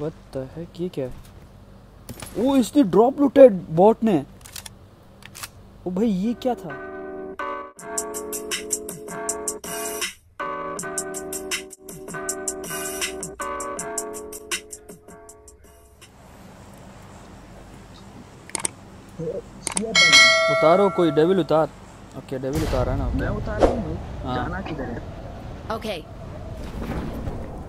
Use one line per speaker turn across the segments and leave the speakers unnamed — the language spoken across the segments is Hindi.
व्हाट द हेक ये क्या है? ओ इसने ड्रॉप लूटा बॉट ने। ओ भाई ये क्या था? उतारो कोई डेविल उतार। ओके डेविल उतार है ना
मैं उतार रहा हूँ
हाँ।
जाना किधर है?
Okay.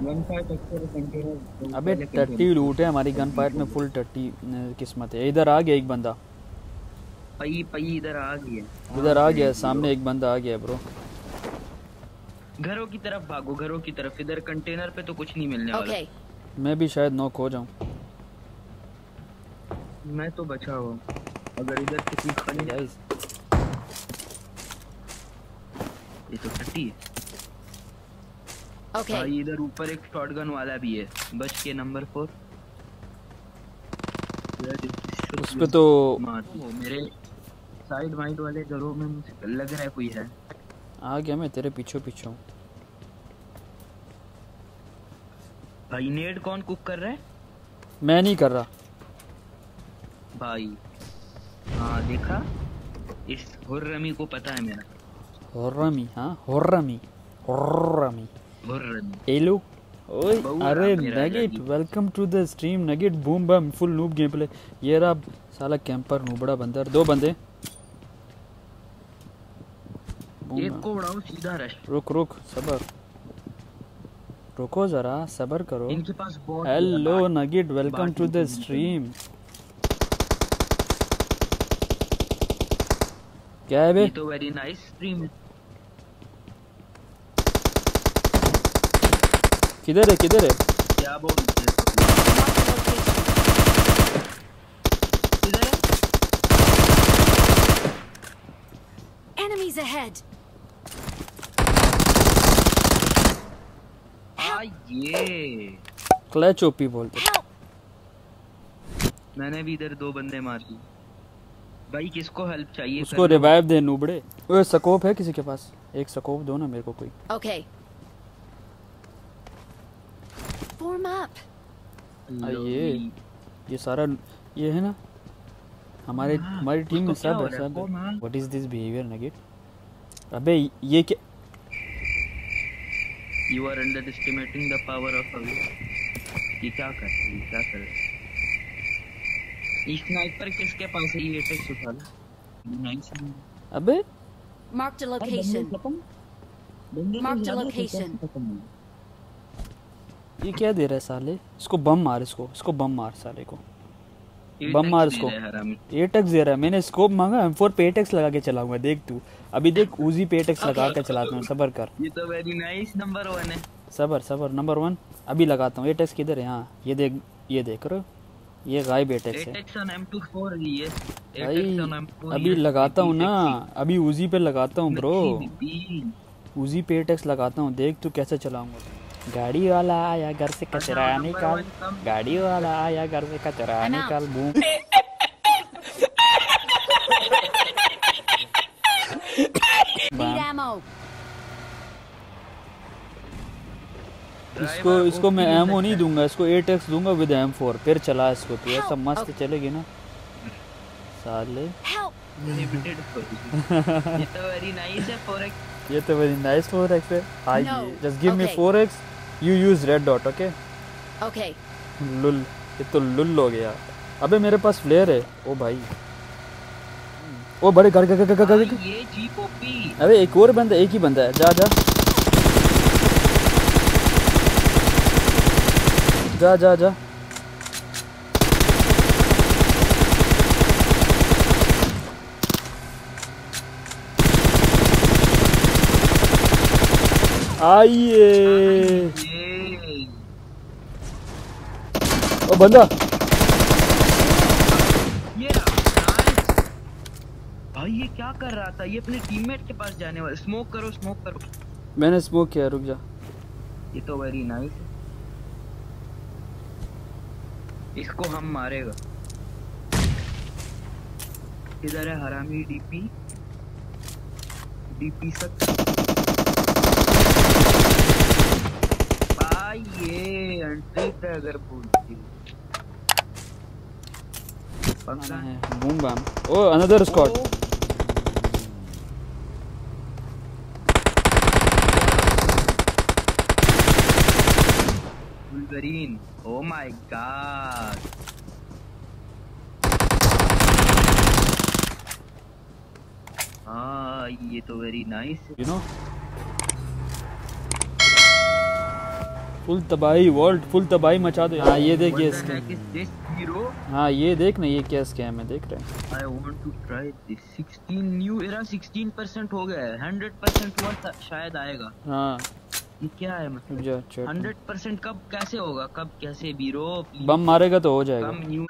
कंटेनर
अबे टट्टी लूट है। हमारी गन फाइट में फुल टट्टी किस्मत है। इधर आ गया एक बंदा।
पई पई इधर आ है।
इधर आ गया सामने एक बंदा आ गया ब्रो
घरों की तरफ़ भागो घरों की तरफ़। इधर कंटेनर पे तो कुछ नहीं मिलने वाला।
Okay.
मैं भी शायद नॉक हो जाऊँ।
मैं तो बचा हुआ अगर इधर किसी खड़ी
गाइस
ये तो टट्टी है।
Okay.
भाई इधर ऊपर एक शॉटगन वाला भी है। बच के नंबर फोर
उस पे तो
मेरे साइड वाइड वाले घरों में मुझे लग रहा है कोई है।
आ गया मैं तेरे पीछे पीछे हूँ।
भाई नेड कौन कुक कर रहा है?
मैं नहीं कर रहा।
भाई हाँ देखा? इस हुर्रमी को पता है मेरा।
होरमी हाँ हुर्रमी होरमी
हुर्रमी
हेलो ओए अरे Nugget welcome to the stream Nugget boom bomb full noob game play ये रहा साला कैंपर नूबड़ा बंदर दो बंदे
एक को उड़ाओ सीधा रश
रुक रुक सबर रुको जरा सबर करो
इनके पास
hello Nugget welcome to the stream क्या है बे
ये तो वेरी नाइस स्ट्रीम
किधर है किधर है
क्या बोल रहे हो?
Enemies ahead.
आ ये
क्लच ओपी बोलते.
मैंने भी इधर दो बंदे मार दिए। भाई किसको हेल्प चाहिए
उसको रिवाइव दे नूबड़े ओए स्कोप है किसी के पास? एक स्कोप दो ना मेरे को कोई।
Okay. Form up.
ये ये सारा ये है ना? हमारे
हाँ,
हमारी टीम में सब
हो
है? सब what is this behaviour Nugget अबे ये क्या?
You are underestimating the power of away ये क्या कर रहे हैं? क्या कर रहे हैं? स्नाइपर किसके पास है? ये अटैक उठा लो। नाइस
अबे
Marked a location. Marked a location.
ये क्या दे रहा है साले? इसको बम मार इसको इसको बम मार साले को। बम मार इसको। एटेक्स दे रहा है। मैंने स्कोप मांगा M4 पे एटेक्स लगा के चलाऊँगा देख तू। अभी देख उजी पे एटेक्स लगा के चलाता हूँ सबर कर।
ये तो वेरी नाइस नंबर वन है।
सबर सबर नंबर वन अभी लगाता हूँ। एटेक्स किधर है? हाँ ये देख ये देख रहे ये गायब एटेक्स है।
एटेक्स ऑन M24 ये
भाई
एटेक्स ऑन M4
अभी लगाता हूँ ना। अभी उजी पे लगाता हूँ ब्रो। उजी पे एटेक्स लगाता हूँ। देख तू कैसे चलाऊँगा। गाड़ी वाला आया घर से कचरा निकाल। गाड़ी वाला आया घर से कचरा निकाल
बू
इसको इसको मैं एम ओ नहीं दूँगा इसको एट एक्स दूँगा विद एम फोर फिर चला इसको तो ऐसा मस्त चलेगी ना। साले।
ये तो वेरी नाइस है एक्स
ये तो वेरी नाइस 4x है। हाँ just give me four X you use red dot okay
okay
lol ये तो लुल हो गया। अबे मेरे पास फ्लेयर है। ओ भाई। ओ बड़े घर घर घर घर अबे एक और बंदा एक ही बंदा है। जा जा। जा जा जा। आइए। ओ बंदा।
ये भाई ये क्या कर रहा था? ये अपने टीममेट के पास जाने वाला स्मोक करो स्मोक करो।
मैंने स्मोक किया रुक जा।
ये तो वेरी नाइस इसको हम मारेगा। इधर है हरामी डीपी डीपी सक भाई ये देख रहा अगर बोलती पक्का
boom bomb O another squad
Wolverine. Oh my god. हाँ ये तो very nice
you know full तबाही वर्ल्ड फुल तबाही मचा दो। हाँ ये देख ये
हीरो
हाँ ये देख ना ये क्या स्कैम है देख रहे हैं।
I want to try this 16 new era 16% हो गया है। 100% हुआ शायद आएगा।
हाँ।
ये क्या है मतलब?
जा चेक
100% कब कैसे होगा? कब कैसे? बीरो
बम मारेगा तो हो जाएगा।
कम न्यू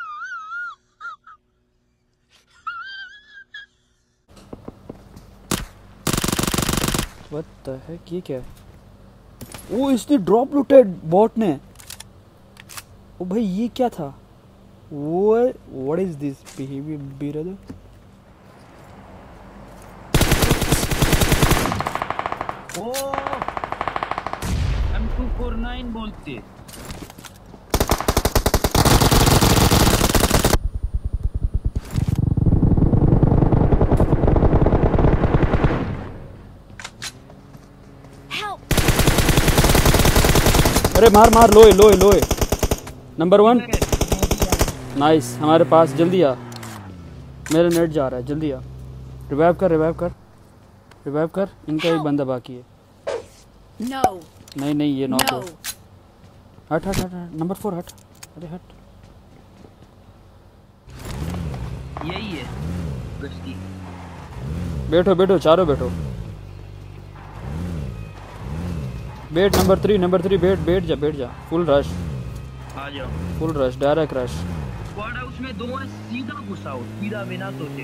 व्हाट द हेक ये क्या है? ओ इसने ड्रॉप लूटेड बॉट ने। ओ भाई, ये क्या था? वो what is this behaviour brother
oh M249 बोलते
अरे मार मार लोए लोए लोए। नंबर वन नाइस हमारे पास जल्दी आ। मेरा नेट जा रहा है जल्दी आ। रिवाइव कर रिवाइव कर। रिवाइव कर इनका एक बंदा बाकी है।
No!
नहीं नहीं ये नॉक
No!
है। हट हट हट हट नंबर फोर हट। अरे हट।
यही है
बैठो बैठो चारों बैठो। बैठ नंबर थ्री नंबर थ्री बैठ बैठ जा बैठ जा। फुल रश
आ जाओ।
Full rush direct rush
squad house में दो है सीधा घुसाओ सीधा बिना सोचे।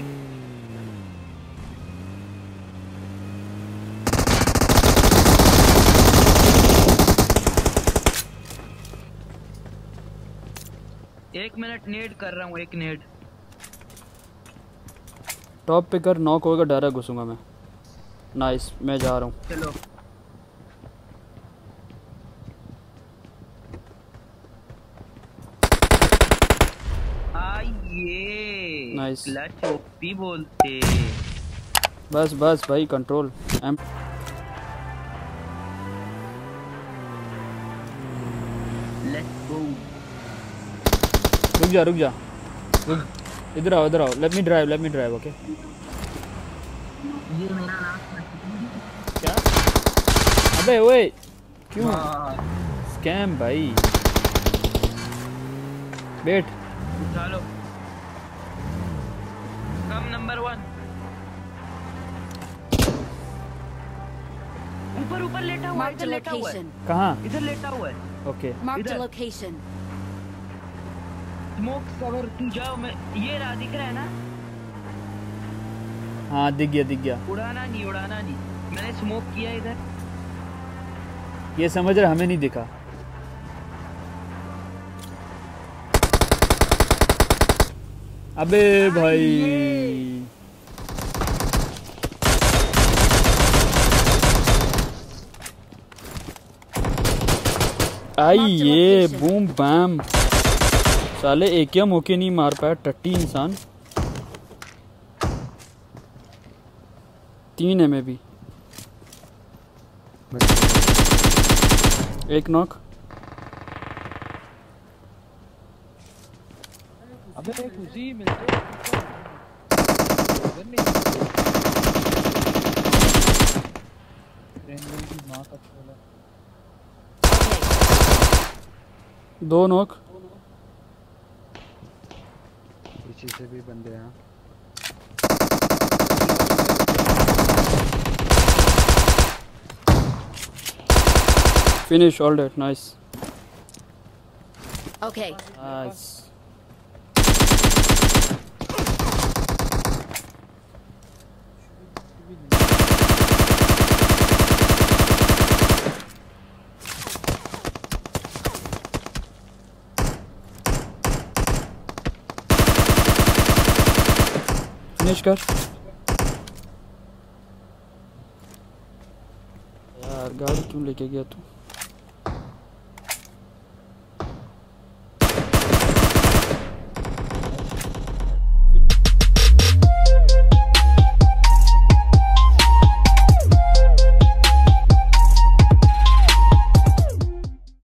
एक मिनट नेड कर रहा हूँ एक नेड
टॉप पे कर नॉक होगा डायरेक्ट घुसूँगा मैं। नाइस मैं जा रहा हूँ।
चलो।
Nice.
क्लच ओपी बोलते।
बस बस भाई कंट्रोल एम रुक जा रुक जा। इधर आओ इधर आओ। Let me drive let me drive okay
ये मेरा
क्या? अबे ओए! क्यों?
हाँ।
स्कैम भाई। बैठ।
उठा कम नंबर वन ऊपर ऊपर लेटा हुआ है इधर लेटा हुआ है।
location.
कहाँ?
इधर लेटा हुआ है।
Okay.
A
Either.
location.
Smoke cover तू जाओ मैं ये रहा दिख रहा है ना?
हाँ दिख गया दिख गया।
उड़ाना नहीं उड़ाना नहीं। मैंने स्मोक किया इधर।
ये समझ रहा हमें नहीं दिखा। अबे भाई। आई ये बूम बैम साले एक या मौके नहीं मार पाया टट्टी इंसान। तीन है मैं भी एक नॉक
अबे एक उसी मिलते उधर नहीं रेनबो की माँ का छोला
दो नॉक।
पीछे से भी बंदे हैं।
Finish all that nice
Okay.
Nice finish कर यार गाड़ी क्यों लेके गया तू